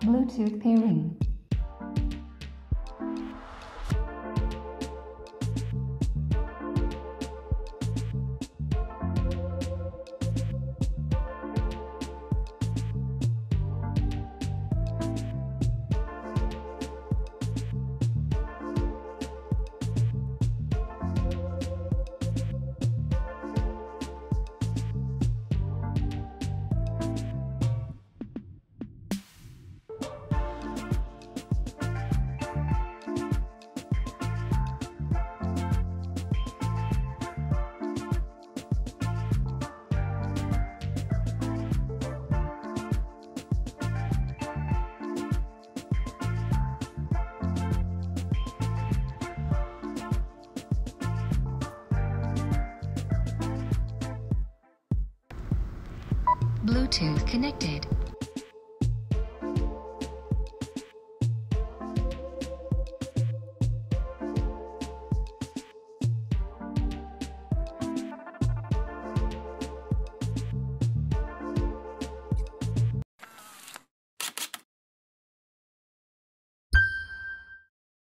Bluetooth pairing. Bluetooth connected.